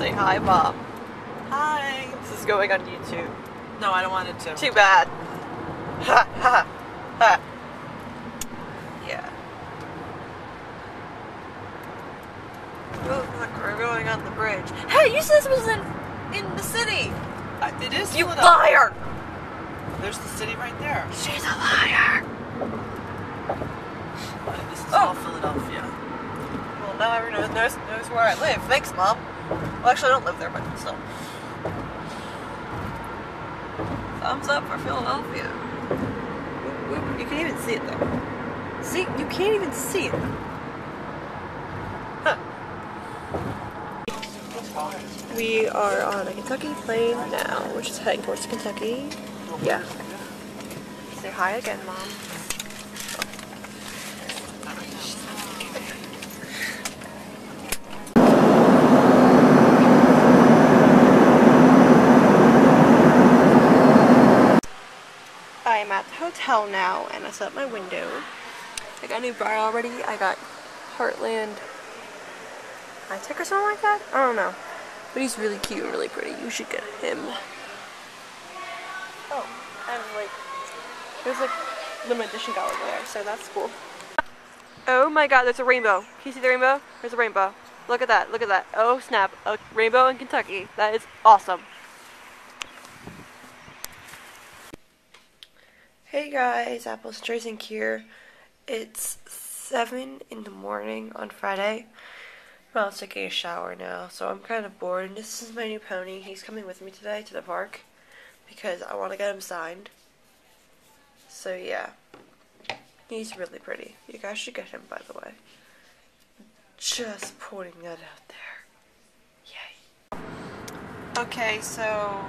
Say hi, Mom. Hi. This is going on YouTube. No, I don't want it to. Too bad. Ha ha ha. Yeah. Oh, look, we're going on the bridge. Hey, you said this was in in the city. Uh, it is You liar! There's the city right there. She's a liar. Uh, This is Oh. all Philadelphia. Well, now everyone knows, knows where I live. Thanks, Mom. Well, actually, I don't live there, but still. Thumbs up for Philadelphia. You can't even see it, though. See? You can't even see it. Huh. We are on a Kentucky plane now, which is heading towards Kentucky. Yeah. Say hi again, Mom. I the hotel now, and I set up my window. I got a new bride already. I got Heartland High Tech or something like that. I don't know, but he's really cute and really pretty. You should get him. Oh, and like, there's like limited edition guy over there, so that's cool. Oh my God, there's a rainbow. Can you see the rainbow? There's a rainbow. Look at that. Look at that. Oh snap! A rainbow in Kentucky. That is awesome. Hey guys, Apple's Tracing here. It's 7 in the morning on Friday. Well, I was taking a shower now, so I'm kind of bored. And this is my new pony. He's coming with me today to the park because I want to get him signed. So, yeah. He's really pretty. You guys should get him, by the way. Just putting that out there. Yay. Okay, so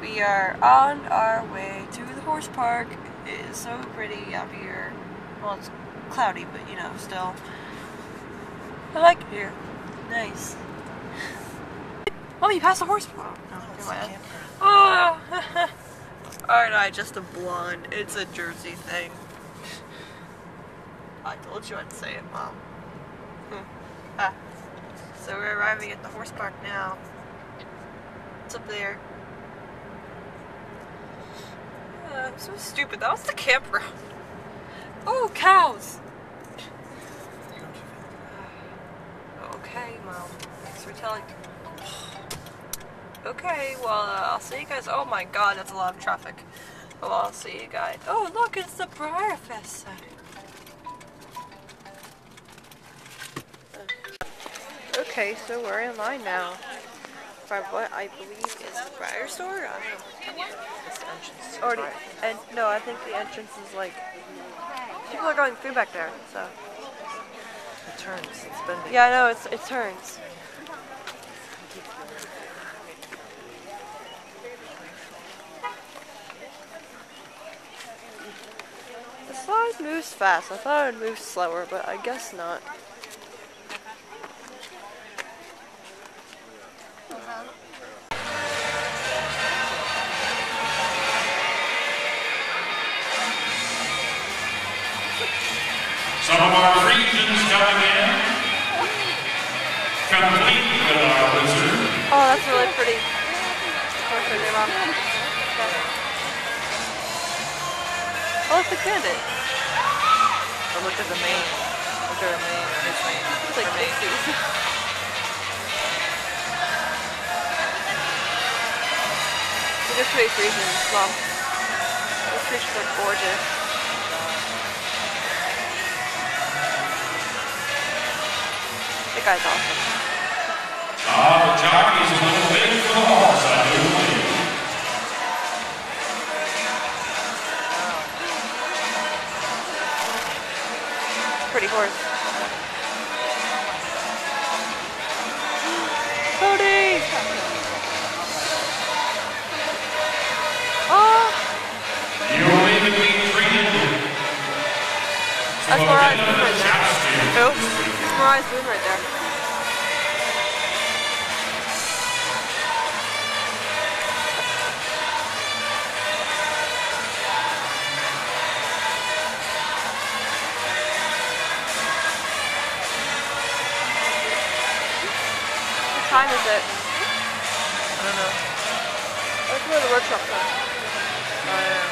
we are on our way to the horse park. It is so pretty out here. Well, it's cloudy, but you know, still. I like it here. Nice. Mommy, you passed the horse park. Oh, It's never a mind. campground. Oh! Aren't I just a blonde? It's a Jersey thing. I told you I'd say it, Mom. Hmm. Ah. So we're arriving at the horse park now. It's up there. Uh, so stupid. That was the campground. Oh, cows! Okay, Mom. Thanks for telling. Okay, well, uh, I'll see you guys. Oh my god, that's a lot of traffic. Well, I'll see you guys. Oh, look, it's the BreyerFest Center. Okay, so we're in line now. For what I believe is the Breyer store? I don't know. It's the entrance Already, and no, I think the entrance is like people are going through back there. So It turns. It's bending. yeah, I know it's it turns. The slide moves fast. I thought it would move slower, but I guess not. Oh, that's really pretty. Horse right there, Oh, it's the bandit. But oh, look at the mane. Look at her mane. His mane. It's like Her mane. Pixies. These creatures. Well, those creatures are gorgeous. That guy's awesome. Horse. Cody! Oh, You'll even be treated that's to a Mariah's bit room right there. jousting. Oh, that's Mariah's room right there. time is it? I don't know. Let's go to the workshop though. Oh, yeah.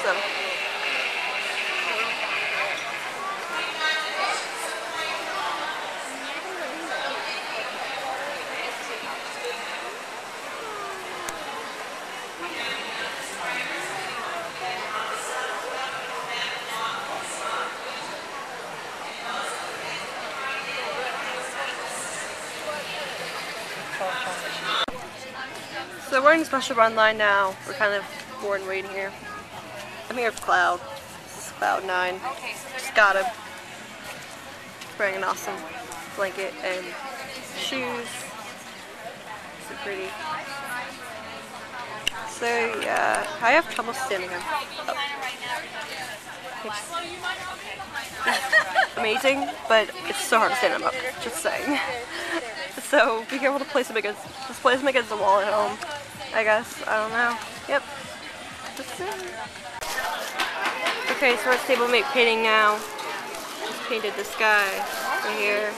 The. So we're in special run line now. We're kind of bored and waiting here. I'm here with Cloud. This is Cloud 9. Just got him. Wearing an awesome blanket and shoes. So pretty. So yeah, I have trouble standing up. Oh. It's amazing, but it's so hard to stand up. Just saying. So be careful to place him against, just place him against the wall at home. I guess. I don't know. Yep. Okay, so at stablemate painting now. Just painted the sky right here.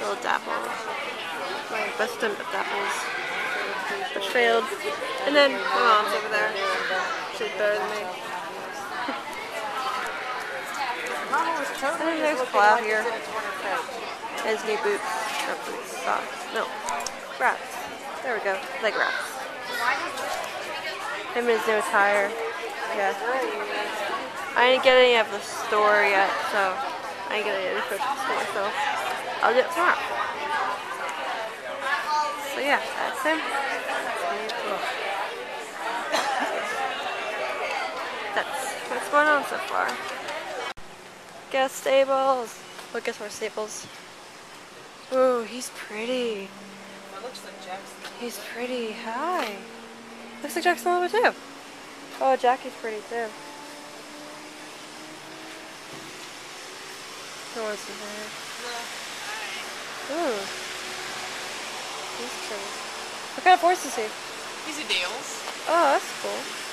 Little dapples. My best attempt at dapples. Which failed. And then my mom's over there. She's better than me. And then there's Cloud here. His new boots. Not boots, socks. No. Rats. There we go. Leg wraps. Him and his new attire. Yeah. I didn't get any of the store yet, so I didn't get any of the food from the store, so I'll get it tomorrow. So yeah, that's him. That's what's going on so far. Guess stables. Look, guess more Staples. Ooh, he's pretty. Looks like Jackson. He's pretty. Hi. Looks like Jackson a little bit too. Oh, Jackie's pretty too. No one's in there. Ooh. He's pretty. What kind of horse is he? He's a Dales. Oh, that's cool.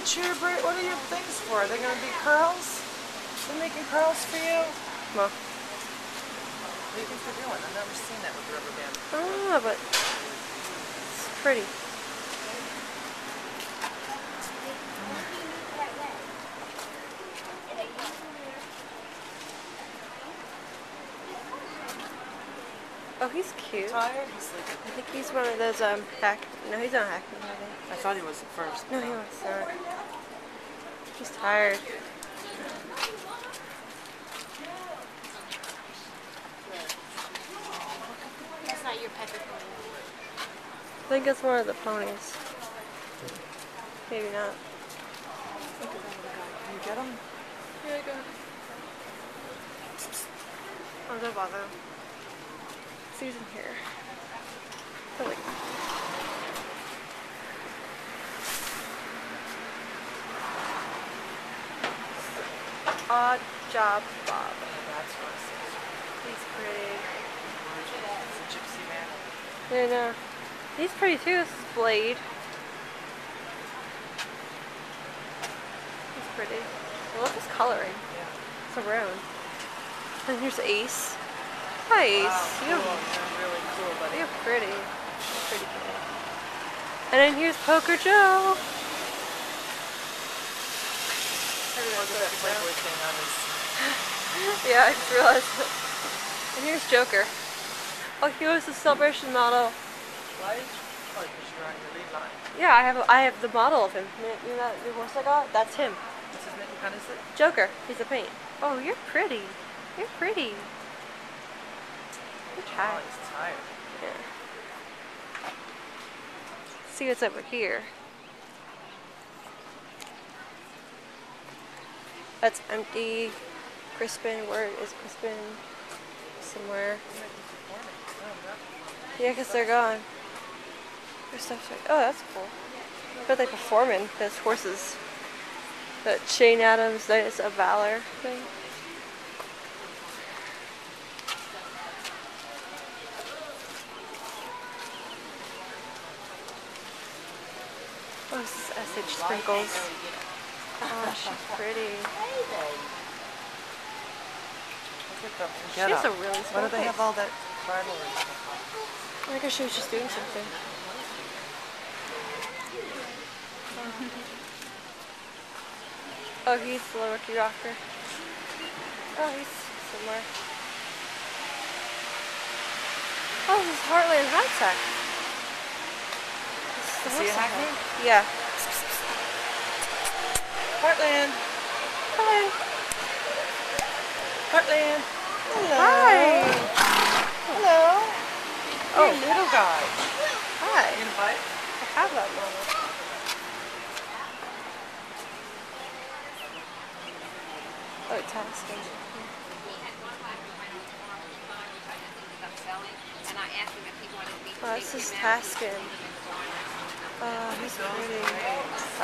At your bra- What are your things for? Are they gonna be curls? They're making curls for you? Well, What do you think they're doing? I've never seen that with rubber band. I don't know, but it's pretty. Oh, he's cute. Tired? He's sleeping. I think he's one of those um hack. No, he's not hacking. I thought he was at first. No, he was not. He's tired. That's not your pet pony. I think it's one of the ponies. Maybe not. Can you get him? Here I go. Oh, don't bother. See who's in here. Oh, wait. Odd job, Bob. Yeah, that's what it says. He's pretty. It's a gypsy man. Yeah, no. He's pretty too. This is Blade. He's pretty. I love his coloring. Yeah. It's a around. And here's Ace. Hi, Ace. Wow, You're, cool. Really cool, buddy. you're pretty. You're pretty pretty. And then here's Poker Joe. Look at that Playboy thing on his. yeah, I just realized it. And here's Joker. Oh, he was the celebration model. Why is Oh, because you're on your lead line. Yeah, I have I have the model of him. You know- you know that new horse I got? That's him. What's his name? What kind is it? Joker. He's a paint. Oh, you're pretty. You're pretty. You're Oh, he's tired. Yeah. See what's over here. That's empty. Crispin, where is Crispin? Somewhere. Yeah, because they're gone. Like, oh, that's cool. But they performing. There's horses. That Shane Adams, Knights of Valor thing. Oh, this is SH Sprinkles. Oh, she's pretty. Look at them. She Get has a up. really Why small do they have all that rivalry stuff? I guess she was just doing something. Oh, he's the rookie doctor. Oh, he's somewhere. Oh, this is Heartland High Tech. This is the See a horse hackney? I have. Yeah. Heartland. Hi. Heartland. Hello. Hi. Hello. Oh. Hey, little guy. Hi. You bite? I have that moment. Oh, Taskin. Oh, this is Taskin. Oh, he's pretty.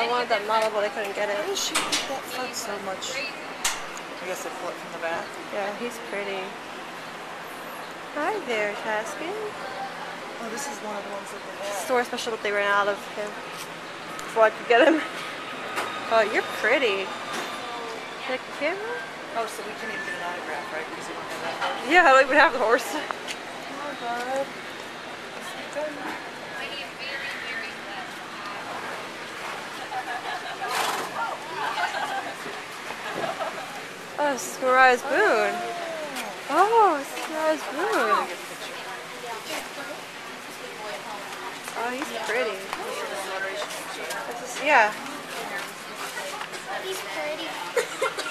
I wanted that model, but I couldn't get Why it. does she think that front so much? I guess they pull it from the back. Yeah, he's pretty. Hi there, Taskin. Oh, this is one of the ones that they have. Store special, but they ran out of him before I could get him. Oh, you're pretty. Like the camera? Oh, so we can even get an autograph, right? Because you don't have that horse. Yeah, I don't even have the horse. Oh, bud. Oh, this is Mariah's Boon. Oh, this is Mariah's Boon. Oh, he's pretty. Yeah. He's pretty.